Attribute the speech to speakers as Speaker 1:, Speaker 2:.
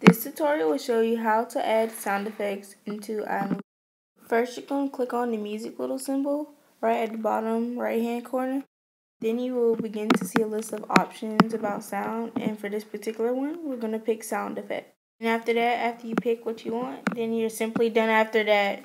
Speaker 1: This tutorial will show you how to add sound effects into iMovie. First, you're going to click on the music little symbol right at the bottom right hand corner. Then you will begin to see a list of options about sound and for this particular one, we're going to pick sound effect. And after that, after you pick what you want, then you're simply done after that.